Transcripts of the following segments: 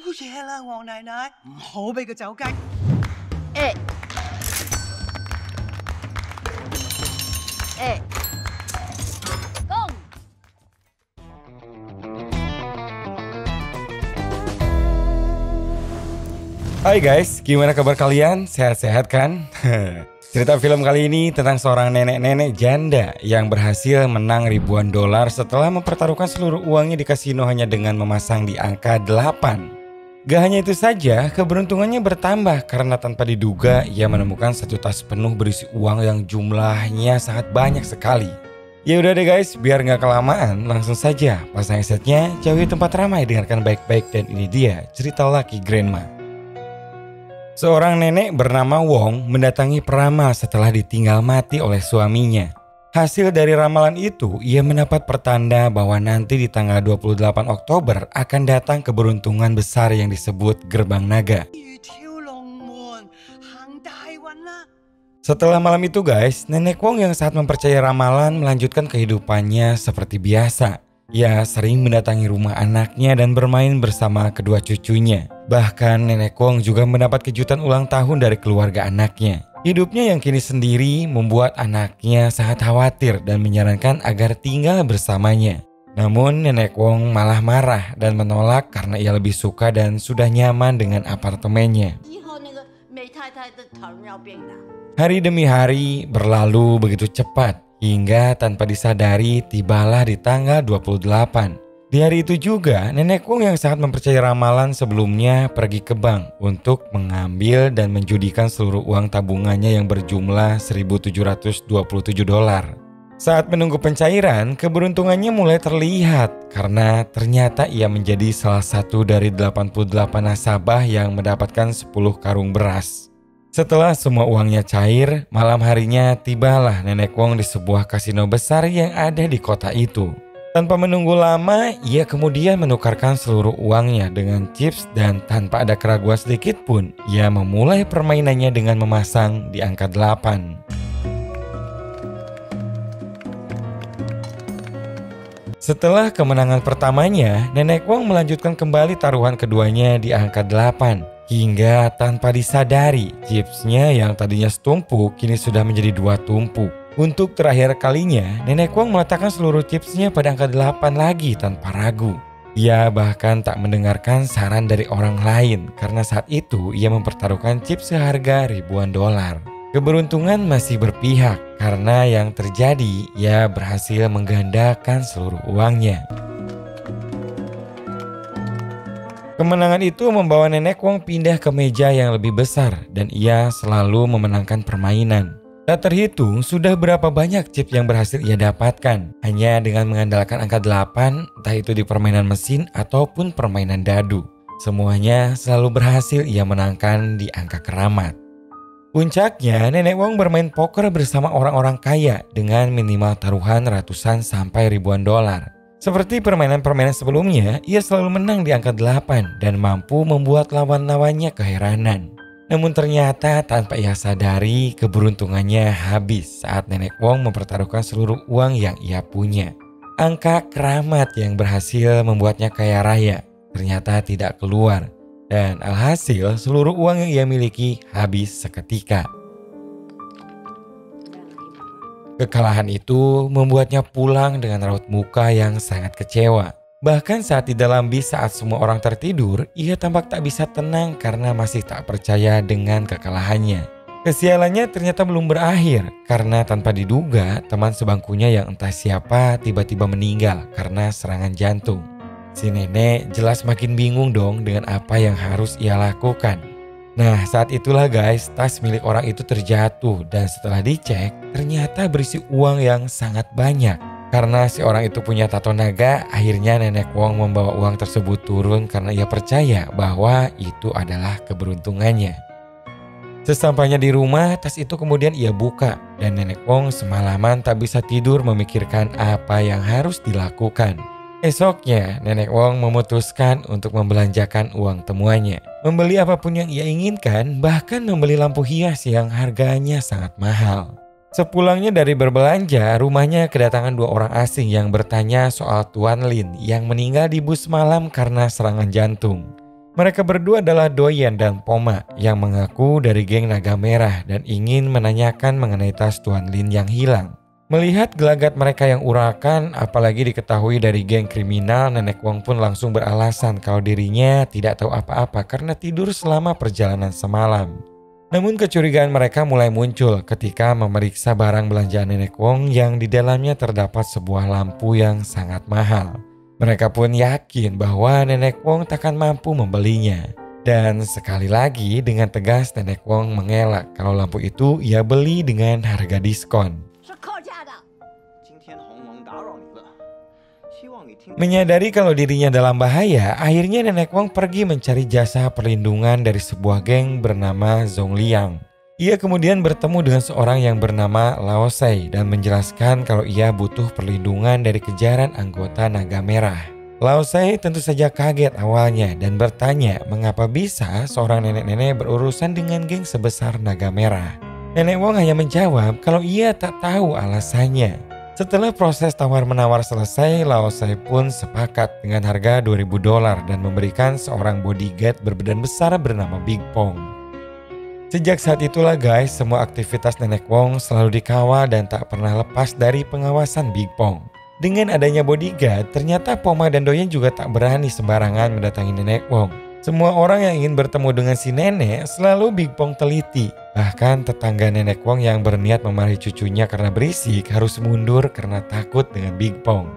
嘢啦，黄奶奶，唔好俾佢走鸡。诶诶，公 Hai guys, gimana kabar kalian? Sehat-sehat kan? Cerita film kali ini tentang seorang nenek-nenek janda yang berhasil menang ribuan dolar setelah mempertaruhkan seluruh uangnya di kasino hanya dengan memasang di angka 8. Gak hanya itu saja, keberuntungannya bertambah karena tanpa diduga ia menemukan satu tas penuh berisi uang yang jumlahnya sangat banyak sekali. Ya udah deh guys, biar nggak kelamaan, langsung saja pasang headsetnya, jauhi tempat ramai, dengarkan baik-baik dan ini dia cerita laki Grandma. Seorang nenek bernama Wong mendatangi peramal setelah ditinggal mati oleh suaminya. Hasil dari ramalan itu, ia mendapat pertanda bahwa nanti di tanggal 28 Oktober akan datang keberuntungan besar yang disebut Gerbang Naga. Setelah malam itu guys, Nenek Wong yang saat mempercayai ramalan melanjutkan kehidupannya seperti biasa. Ia sering mendatangi rumah anaknya dan bermain bersama kedua cucunya. Bahkan Nenek Wong juga mendapat kejutan ulang tahun dari keluarga anaknya. Hidupnya yang kini sendiri membuat anaknya sangat khawatir dan menyarankan agar tinggal bersamanya. Namun nenek Wong malah marah dan menolak karena ia lebih suka dan sudah nyaman dengan apartemennya. Hari demi hari berlalu begitu cepat hingga tanpa disadari tibalah di tanggal 28. Di hari itu juga nenek Wong yang sangat mempercayai ramalan sebelumnya pergi ke bank untuk mengambil dan menjudikan seluruh uang tabungannya yang berjumlah 1727 dolar. Saat menunggu pencairan, keberuntungannya mulai terlihat karena ternyata ia menjadi salah satu dari 88 nasabah yang mendapatkan 10 karung beras. Setelah semua uangnya cair, malam harinya tibalah nenek Wong di sebuah kasino besar yang ada di kota itu. Tanpa menunggu lama, ia kemudian menukarkan seluruh uangnya dengan chips dan tanpa ada keraguan sedikit pun, ia memulai permainannya dengan memasang di angka 8. Setelah kemenangan pertamanya, Nenek Wong melanjutkan kembali taruhan keduanya di angka 8. Hingga tanpa disadari, chipsnya yang tadinya setumpuk kini sudah menjadi dua tumpuk. Untuk terakhir kalinya, Nenek Wong meletakkan seluruh chipsnya pada angka 8 lagi tanpa ragu. Ia bahkan tak mendengarkan saran dari orang lain karena saat itu ia mempertaruhkan chips seharga ribuan dolar. Keberuntungan masih berpihak karena yang terjadi ia berhasil menggandakan seluruh uangnya. Kemenangan itu membawa nenek Wong pindah ke meja yang lebih besar dan ia selalu memenangkan permainan. Tak terhitung sudah berapa banyak chip yang berhasil ia dapatkan hanya dengan mengandalkan angka 8 entah itu di permainan mesin ataupun permainan dadu. Semuanya selalu berhasil ia menangkan di angka keramat. Puncaknya, Nenek Wong bermain poker bersama orang-orang kaya dengan minimal taruhan ratusan sampai ribuan dolar. Seperti permainan-permainan sebelumnya, ia selalu menang di angka 8 dan mampu membuat lawan-lawannya keheranan. Namun ternyata tanpa ia sadari, keberuntungannya habis saat Nenek Wong mempertaruhkan seluruh uang yang ia punya. Angka keramat yang berhasil membuatnya kaya raya ternyata tidak keluar dan alhasil seluruh uang yang ia miliki habis seketika. Kekalahan itu membuatnya pulang dengan raut muka yang sangat kecewa. Bahkan saat di dalam bis saat semua orang tertidur, ia tampak tak bisa tenang karena masih tak percaya dengan kekalahannya. Kesialannya ternyata belum berakhir karena tanpa diduga teman sebangkunya yang entah siapa tiba-tiba meninggal karena serangan jantung. Si nenek jelas makin bingung dong dengan apa yang harus ia lakukan. Nah saat itulah guys tas milik orang itu terjatuh dan setelah dicek ternyata berisi uang yang sangat banyak. Karena si orang itu punya tato naga akhirnya nenek Wong membawa uang tersebut turun karena ia percaya bahwa itu adalah keberuntungannya. Sesampainya di rumah tas itu kemudian ia buka dan nenek Wong semalaman tak bisa tidur memikirkan apa yang harus dilakukan. Esoknya, Nenek Wong memutuskan untuk membelanjakan uang temuannya. Membeli apa pun yang ia inginkan, bahkan membeli lampu hias yang harganya sangat mahal. Sepulangnya dari berbelanja, rumahnya kedatangan dua orang asing yang bertanya soal Tuan Lin yang meninggal di bus malam karena serangan jantung. Mereka berdua adalah Doyen dan Poma yang mengaku dari geng Naga Merah dan ingin menanyakan mengenai tas Tuan Lin yang hilang. Melihat gelagat mereka yang urakan, apalagi diketahui dari geng kriminal, Nenek Wong pun langsung beralasan kalau dirinya tidak tahu apa-apa karena tidur selama perjalanan semalam. Namun kecurigaan mereka mulai muncul ketika memeriksa barang belanjaan Nenek Wong yang di dalamnya terdapat sebuah lampu yang sangat mahal. Mereka pun yakin bahwa Nenek Wong takkan mampu membelinya. Dan sekali lagi dengan tegas Nenek Wong mengelak kalau lampu itu ia beli dengan harga diskon. Menyadari kalau dirinya dalam bahaya, akhirnya Nenek Wong pergi mencari jasa perlindungan dari sebuah geng bernama Zongliang. Ia kemudian bertemu dengan seorang yang bernama Lao Sei dan menjelaskan kalau ia butuh perlindungan dari kejaran anggota Naga Merah. Lao Sei tentu saja kaget awalnya dan bertanya mengapa bisa seorang nenek-nenek berurusan dengan geng sebesar Naga Merah. Nenek Wong hanya menjawab kalau ia tak tahu alasannya. Setelah proses tawar-menawar selesai, Lao Sei pun sepakat dengan harga 2000 dolar dan memberikan seorang bodyguard berbadan besar bernama Big Pong. Sejak saat itulah guys, semua aktivitas Nenek Wong selalu dikawal dan tak pernah lepas dari pengawasan Big Pong. Dengan adanya bodyguard, ternyata Poma dan Doyen juga tak berani sembarangan mendatangi Nenek Wong. Semua orang yang ingin bertemu dengan si nenek selalu Big Pong teliti. Bahkan tetangga Nenek Wong yang berniat memarahi cucunya karena berisik harus mundur karena takut dengan Big Pong.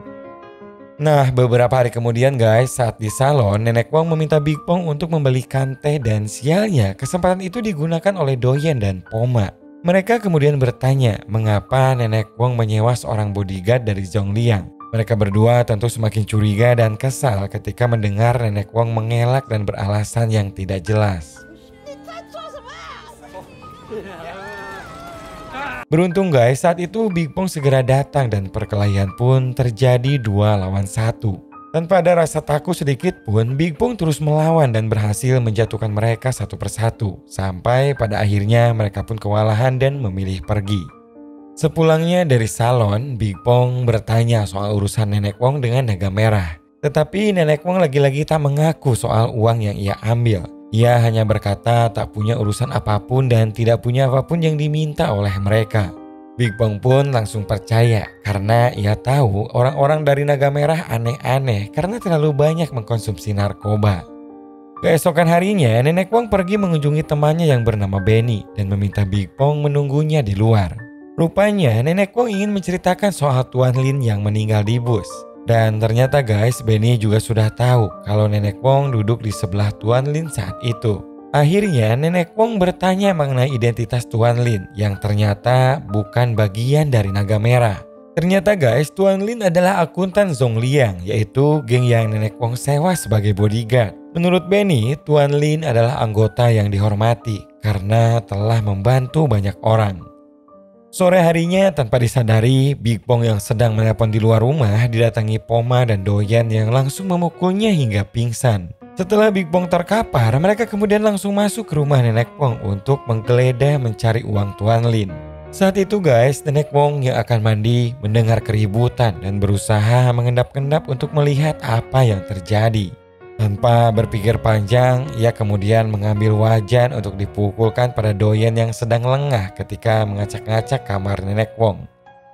Nah, beberapa hari kemudian guys, saat di salon, Nenek Wong meminta Big Pong untuk membelikan teh dan sialnya kesempatan itu digunakan oleh Doyen dan Poma. Mereka kemudian bertanya mengapa Nenek Wong menyewa seorang bodyguard dari Zongliang. Mereka berdua tentu semakin curiga dan kesal ketika mendengar Nenek Wong mengelak dan beralasan yang tidak jelas. Beruntung guys, saat itu Big Pong segera datang dan perkelahian pun terjadi dua lawan satu. Tanpa ada rasa takut sedikit pun, Big Pong terus melawan dan berhasil menjatuhkan mereka satu persatu. Sampai pada akhirnya mereka pun kewalahan dan memilih pergi. Sepulangnya dari salon, Big Pong bertanya soal urusan Nenek Wong dengan naga merah. Tetapi Nenek Wong lagi-lagi tak mengaku soal uang yang ia ambil. Ia hanya berkata tak punya urusan apa pun dan tidak punya apa pun yang diminta oleh mereka. Big Bang pun langsung percaya karena ia tahu orang-orang dari Naga Merah aneh-aneh karena terlalu banyak mengkonsumsi narkoba. Keesokan harinya, Nenek Wong pergi mengunjungi temannya yang bernama Benny dan meminta Big Pong menunggunya di luar. Rupanya, Nenek Wong ingin menceritakan soal Tuan Lin yang meninggal di bus. Dan ternyata guys, Benny juga sudah tahu kalau Nenek Wong duduk di sebelah Tuan Lin saat itu. Akhirnya Nenek Wong bertanya mengenai identitas Tuan Lin yang ternyata bukan bagian dari Naga Merah. Ternyata guys, Tuan Lin adalah akuntan Zong Liang, yaitu geng yang Nenek Wong sewa sebagai bodyguard. Menurut Benny, Tuan Lin adalah anggota yang dihormati karena telah membantu banyak orang. Sore harinya tanpa disadari, Big Pong yang sedang menelpon di luar rumah didatangi Poma dan Doyan yang langsung memukulnya hingga pingsan. Setelah Big Pong terkapar, mereka kemudian langsung masuk ke rumah Nenek Pong untuk menggeledah mencari uang Tuan Lin. Saat itu guys, Nenek Wong yang akan mandi mendengar keributan dan berusaha mengendap-endap untuk melihat apa yang terjadi. Tanpa berpikir panjang, ia kemudian mengambil wajan untuk dipukulkan pada Doyen yang sedang lengah ketika mengacak-ngacak kamar Nenek Wong.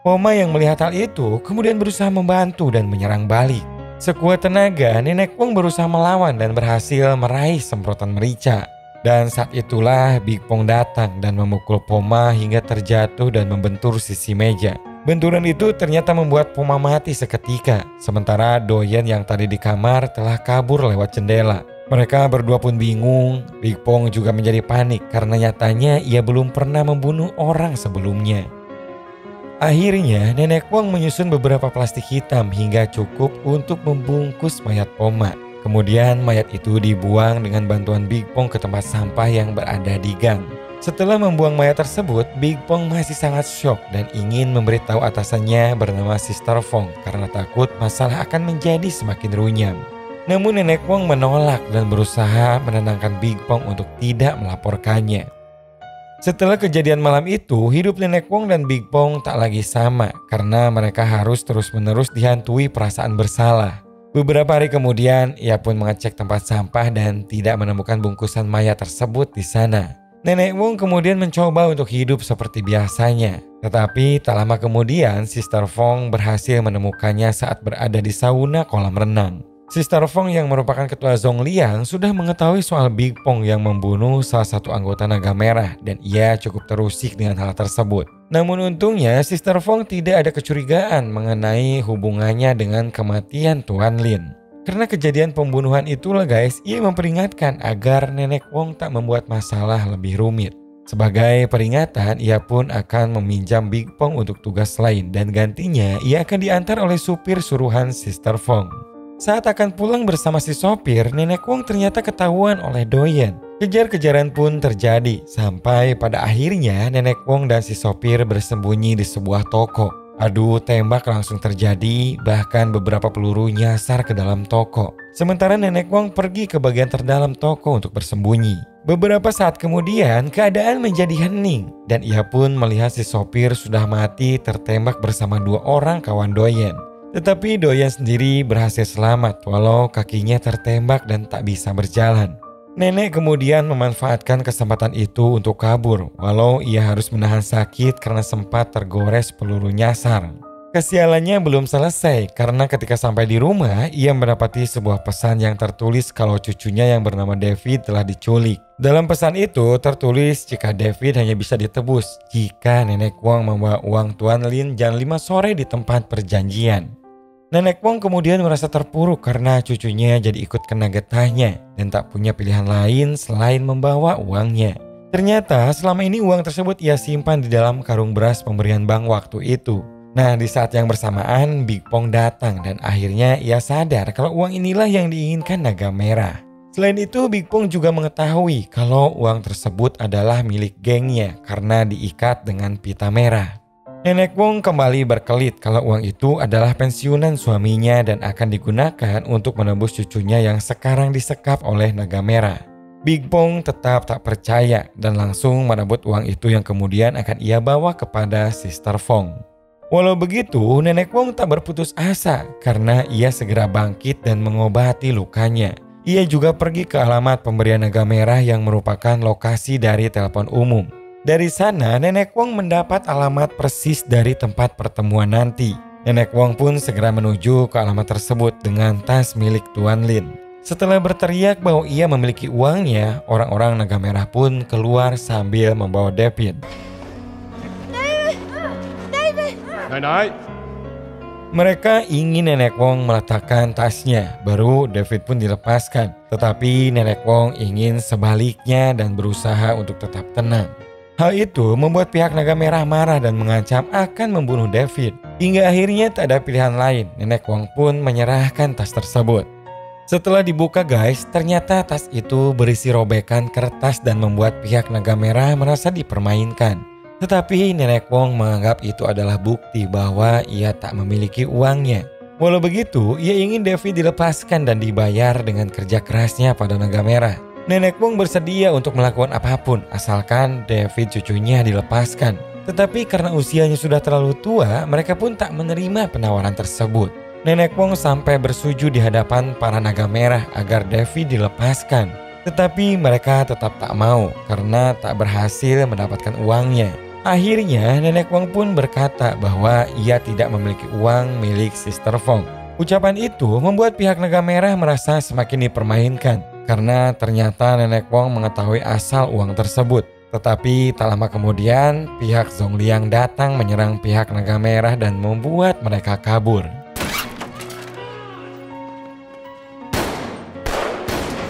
Poma yang melihat hal itu kemudian berusaha membantu dan menyerang balik. Sekuat tenaga, Nenek Wong berusaha melawan dan berhasil meraih semprotan merica. Dan saat itulah Big Pong datang dan memukul Poma hingga terjatuh dan membentur sisi meja. Benturan itu ternyata membuat Poma mati seketika, sementara Doyen yang tadi di kamar telah kabur lewat jendela. Mereka berdua pun bingung, Big Pong juga menjadi panik karena nyatanya ia belum pernah membunuh orang sebelumnya. Akhirnya, Nenek Wong menyusun beberapa plastik hitam hingga cukup untuk membungkus mayat Poma. Kemudian mayat itu dibuang dengan bantuan Big Pong ke tempat sampah yang berada di gang. Setelah membuang mayat tersebut, Big Pong masih sangat shock dan ingin memberitahu atasannya bernama Sister Fong karena takut masalah akan menjadi semakin runyam. Namun Nenek Wong menolak dan berusaha menenangkan Big Pong untuk tidak melaporkannya. Setelah kejadian malam itu, hidup Nenek Wong dan Big Pong tak lagi sama karena mereka harus terus-menerus dihantui perasaan bersalah. Beberapa hari kemudian, ia pun mengecek tempat sampah dan tidak menemukan bungkusan mayat tersebut di sana. Nenek Wong kemudian mencoba untuk hidup seperti biasanya. Tetapi tak lama kemudian, Sister Fong berhasil menemukannya saat berada di sauna kolam renang. Sister Fong yang merupakan ketua Zong Liang sudah mengetahui soal Big Pong yang membunuh salah satu anggota naga merah dan ia cukup terusik dengan hal tersebut. Namun untungnya Sister Fong tidak ada kecurigaan mengenai hubungannya dengan kematian Tuan Lin. Karena kejadian pembunuhan itulah guys, ia memperingatkan agar nenek Wong tak membuat masalah lebih rumit. Sebagai peringatan, ia pun akan meminjam Big Pong untuk tugas lain dan gantinya ia akan diantar oleh supir suruhan Sister Fong. Saat akan pulang bersama si sopir, nenek Wong ternyata ketahuan oleh Doyen. Kejar-kejaran pun terjadi sampai pada akhirnya nenek Wong dan si sopir bersembunyi di sebuah toko. Adu tembak langsung terjadi, bahkan beberapa peluru nyasar ke dalam toko. Sementara nenek Wong pergi ke bagian terdalam toko untuk bersembunyi. Beberapa saat kemudian, keadaan menjadi hening dan ia pun melihat si sopir sudah mati tertembak bersama dua orang kawan Doyen. Tetapi Doyen sendiri berhasil selamat walau kakinya tertembak dan tak bisa berjalan. Nenek kemudian memanfaatkan kesempatan itu untuk kabur, walau ia harus menahan sakit karena sempat tergores peluru nyasar. Kesialannya belum selesai karena ketika sampai di rumah, ia mendapati sebuah pesan yang tertulis kalau cucunya yang bernama David telah diculik. Dalam pesan itu tertulis jika David hanya bisa ditebus jika nenek Wong membawa uang Tuan Lin jam 5 sore di tempat perjanjian. Nenek Wong kemudian merasa terpuruk karena cucunya jadi ikut kena getahnya dan tak punya pilihan lain selain membawa uangnya. Ternyata selama ini uang tersebut ia simpan di dalam karung beras pemberian bank waktu itu. Nah di saat yang bersamaan Big Pong datang dan akhirnya ia sadar kalau uang inilah yang diinginkan naga merah. Selain itu Big Pong juga mengetahui kalau uang tersebut adalah milik gengnya karena diikat dengan pita merah. Nenek Wong kembali berkelit kalau uang itu adalah pensiunan suaminya dan akan digunakan untuk menembus cucunya yang sekarang disekap oleh naga merah. Big Pong tetap tak percaya dan langsung merebut uang itu yang kemudian akan ia bawa kepada Sister Fong. Walau begitu, Nenek Wong tak berputus asa karena ia segera bangkit dan mengobati lukanya. Ia juga pergi ke alamat pemberian naga merah yang merupakan lokasi dari telepon umum. Dari sana, Nenek Wong mendapat alamat persis dari tempat pertemuan nanti. Nenek Wong pun segera menuju ke alamat tersebut dengan tas milik Tuan Lin. Setelah berteriak bahwa ia memiliki uangnya, orang-orang naga merah pun keluar sambil membawa David. Mereka ingin Nenek Wong meletakkan tasnya, baru David pun dilepaskan. Tetapi Nenek Wong ingin sebaliknya dan berusaha untuk tetap tenang. Hal itu membuat pihak naga merah marah dan mengancam akan membunuh David. Hingga akhirnya tak ada pilihan lain, nenek Wong pun menyerahkan tas tersebut. Setelah dibuka guys, ternyata tas itu berisi robekan kertas dan membuat pihak naga merah merasa dipermainkan. Tetapi nenek Wong menganggap itu adalah bukti bahwa ia tak memiliki uangnya. Walau begitu, ia ingin David dilepaskan dan dibayar dengan kerja kerasnya pada naga merah. Nenek Wong bersedia untuk melakukan apa pun asalkan David cucunya dilepaskan. Tetapi karena usianya sudah terlalu tua, mereka pun tak menerima penawaran tersebut. Nenek Wong sampai bersujud di hadapan para naga merah agar David dilepaskan. Tetapi mereka tetap tak mau karena tak berhasil mendapatkan uangnya. Akhirnya Nenek Wong pun berkata bahwa ia tidak memiliki uang milik Sister Fong. Ucapan itu membuat pihak naga merah merasa semakin dipermainkan karena ternyata nenek Wong mengetahui asal uang tersebut. Tetapi tak lama kemudian pihak Zhong Liang datang menyerang pihak naga merah dan membuat mereka kabur.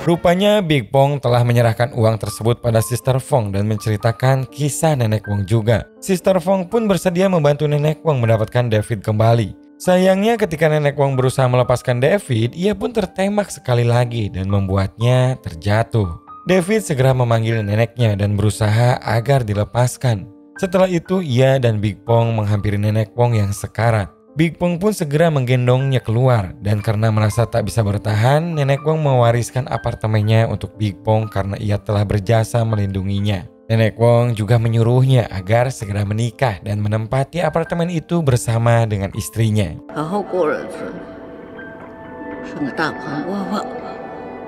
Rupanya Big Pong telah menyerahkan uang tersebut pada Sister Fong dan menceritakan kisah Nenek Wong juga. Sister Fong pun bersedia membantu Nenek Wong mendapatkan David kembali. Sayangnya ketika nenek Wong berusaha melepaskan David, ia pun tertembak sekali lagi dan membuatnya terjatuh. David segera memanggil neneknya dan berusaha agar dilepaskan. Setelah itu ia dan Big Pong menghampiri nenek Wong yang sekarat. Big Pong pun segera menggendongnya keluar dan karena merasa tak bisa bertahan, nenek Wong mewariskan apartemennya untuk Big Pong karena ia telah berjasa melindunginya. Nenek Wong juga menyuruhnya agar segera menikah dan menempati apartemen itu bersama dengan istrinya.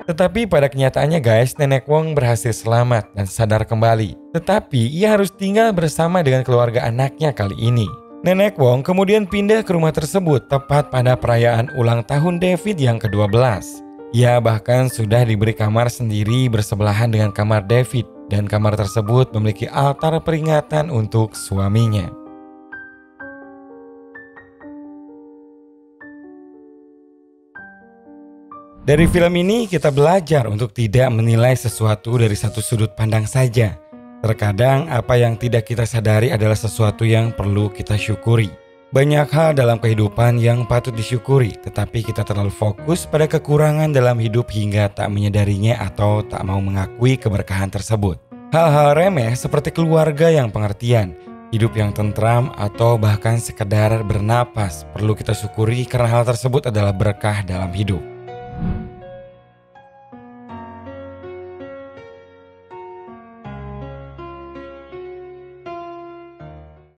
Tetapi pada kenyataannya guys, Nenek Wong berhasil selamat dan sadar kembali. Tetapi ia harus tinggal bersama dengan keluarga anaknya kali ini. Nenek Wong kemudian pindah ke rumah tersebut tepat pada perayaan ulang tahun David yang ke-12. Ia bahkan sudah diberi kamar sendiri bersebelahan dengan kamar David dan kamar tersebut memiliki altar peringatan untuk suaminya. Dari film ini kita belajar untuk tidak menilai sesuatu dari satu sudut pandang saja. Terkadang apa yang tidak kita sadari adalah sesuatu yang perlu kita syukuri. Banyak hal dalam kehidupan yang patut disyukuri, tetapi kita terlalu fokus pada kekurangan dalam hidup hingga tak menyadarinya atau tak mau mengakui keberkahan tersebut. Hal-hal remeh seperti keluarga yang pengertian, hidup yang tentram, atau bahkan sekedar bernapas perlu kita syukuri karena hal tersebut adalah berkah dalam hidup.